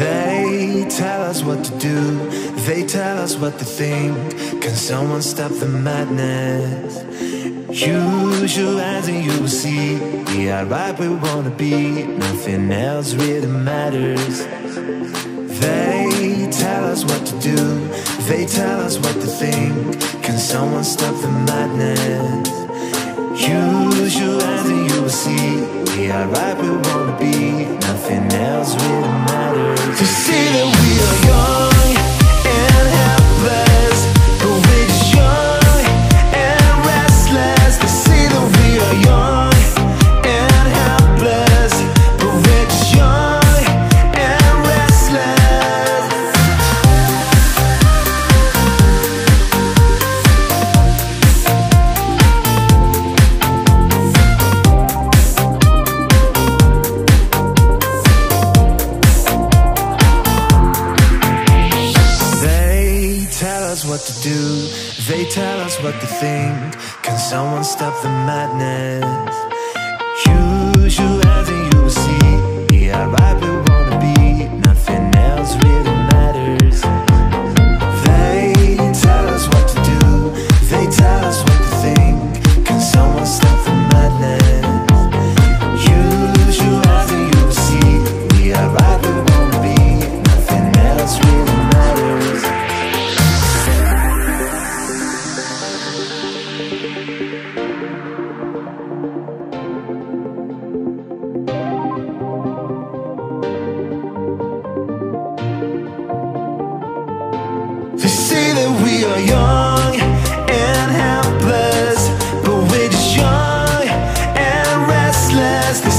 They tell us what to do, they tell us what to think. Can someone stop the madness? Use your eyes and you will see we are right where we wanna be. Nothing else really matters. They tell us what to do, they tell us what to think. Can someone stop the madness? Use you will see. We are right they tell us what to think. Can someone stop the madness? You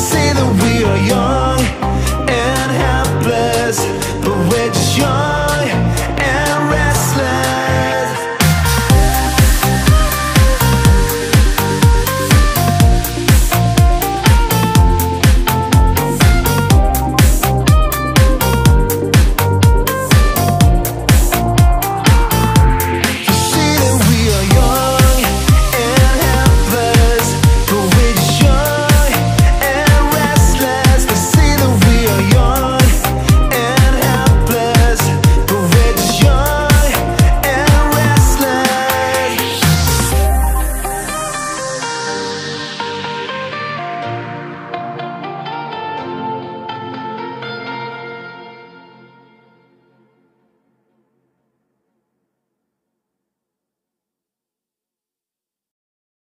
say that we are young.